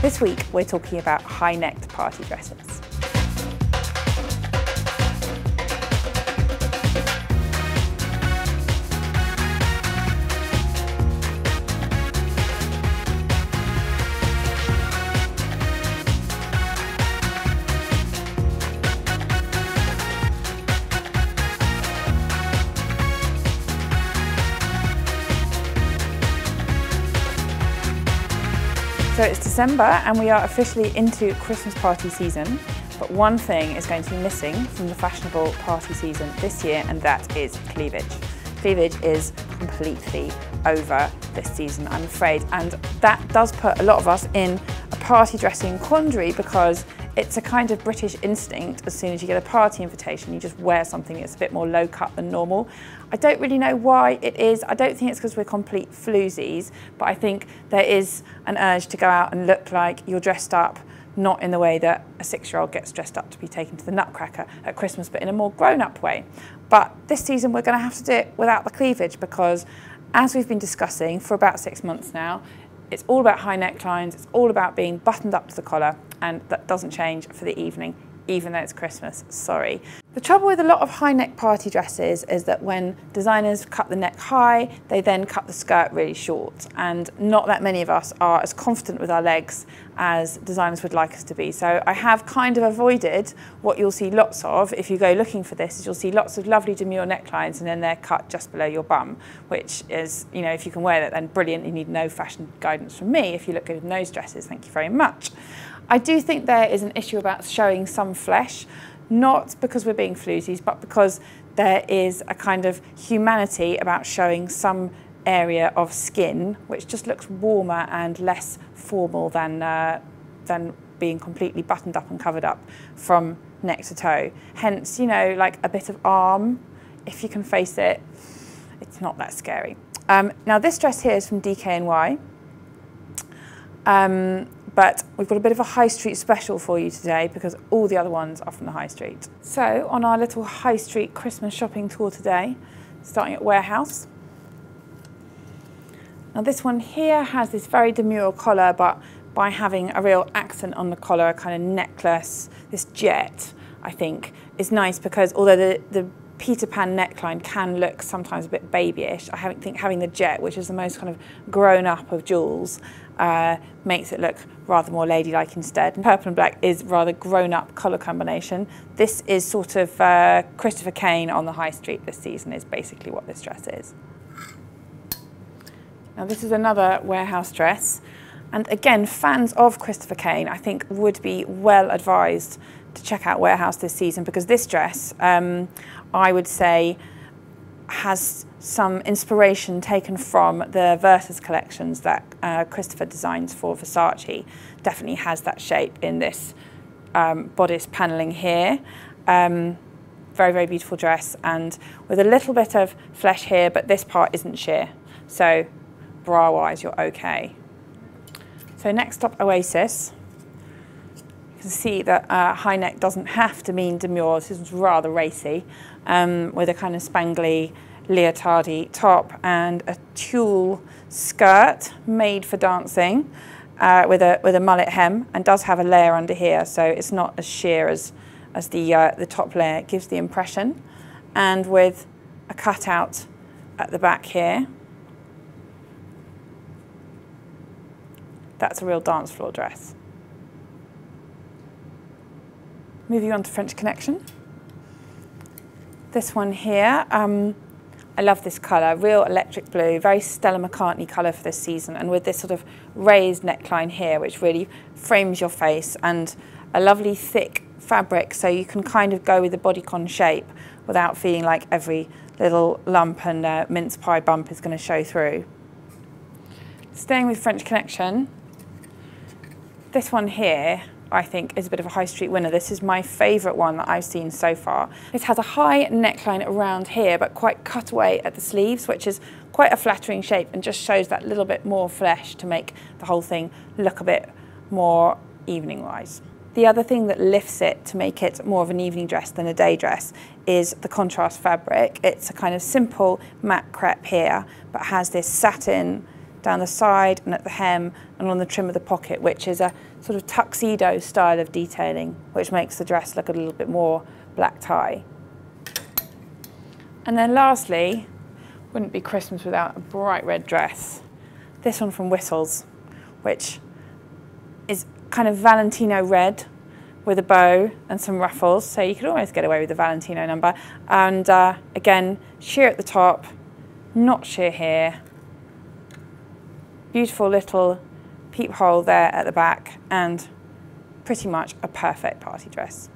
This week we're talking about high-necked party dresses. So it's December and we are officially into Christmas party season, but one thing is going to be missing from the fashionable party season this year and that is cleavage. Cleavage is completely over this season, I'm afraid, and that does put a lot of us in a party dressing quandary because it's a kind of British instinct as soon as you get a party invitation, you just wear something that's a bit more low cut than normal. I don't really know why it is. I don't think it's because we're complete floozies, but I think there is an urge to go out and look like you're dressed up not in the way that a six-year-old gets dressed up to be taken to the Nutcracker at Christmas, but in a more grown-up way. But this season we're going to have to do it without the cleavage because, as we've been discussing for about six months now, it's all about high necklines, it's all about being buttoned up to the collar, and that doesn't change for the evening, even though it's Christmas, sorry. The trouble with a lot of high neck party dresses is that when designers cut the neck high, they then cut the skirt really short. And not that many of us are as confident with our legs as designers would like us to be. So I have kind of avoided what you'll see lots of if you go looking for this, is you'll see lots of lovely demure necklines and then they're cut just below your bum, which is, you know, if you can wear that, then brilliant. You need no fashion guidance from me. If you look good in those dresses, thank you very much. I do think there is an issue about showing some flesh not because we're being floozies, but because there is a kind of humanity about showing some area of skin which just looks warmer and less formal than, uh, than being completely buttoned up and covered up from neck to toe. Hence, you know, like a bit of arm, if you can face it, it's not that scary. Um, now this dress here is from DKNY. Um, but we've got a bit of a high street special for you today because all the other ones are from the high street. So on our little high street Christmas shopping tour today, starting at Warehouse. Now this one here has this very demure collar, but by having a real accent on the collar, a kind of necklace, this jet, I think, is nice because although the, the Peter Pan neckline can look sometimes a bit babyish. I think having the jet, which is the most kind of grown up of jewels, uh, makes it look rather more ladylike instead. Purple and black is rather grown-up colour combination. This is sort of uh, Christopher Kane on the high street this season is basically what this dress is. Now this is another warehouse dress. And again, fans of Christopher Kane, I think, would be well advised to check out Warehouse this season because this dress, um, I would say, has some inspiration taken from the Versus collections that uh, Christopher designs for Versace. Definitely has that shape in this um, bodice paneling here. Um, very, very beautiful dress and with a little bit of flesh here, but this part isn't sheer. So bra-wise, you're okay. So next up, Oasis. You can see that uh, high neck doesn't have to mean demure. This is rather racy um, with a kind of spangly leotardy top and a tulle skirt made for dancing uh, with, a, with a mullet hem and does have a layer under here so it's not as sheer as, as the, uh, the top layer. It gives the impression and with a cutout at the back here. That's a real dance floor dress. Moving on to French Connection. This one here, um, I love this colour, real electric blue, very Stella McCartney colour for this season, and with this sort of raised neckline here, which really frames your face, and a lovely thick fabric, so you can kind of go with the bodycon shape without feeling like every little lump and uh, mince pie bump is going to show through. Staying with French Connection, this one here I think is a bit of a high street winner. This is my favourite one that I've seen so far. It has a high neckline around here, but quite cut away at the sleeves, which is quite a flattering shape and just shows that little bit more flesh to make the whole thing look a bit more evening-wise. The other thing that lifts it to make it more of an evening dress than a day dress is the contrast fabric. It's a kind of simple matte crepe here, but has this satin down the side and at the hem and on the trim of the pocket, which is a sort of tuxedo style of detailing, which makes the dress look a little bit more black tie. And then lastly, wouldn't be Christmas without a bright red dress. This one from Whistles, which is kind of Valentino red with a bow and some ruffles, so you could almost get away with the Valentino number. And uh, again, sheer at the top, not sheer here. Beautiful little peephole there at the back, and pretty much a perfect party dress.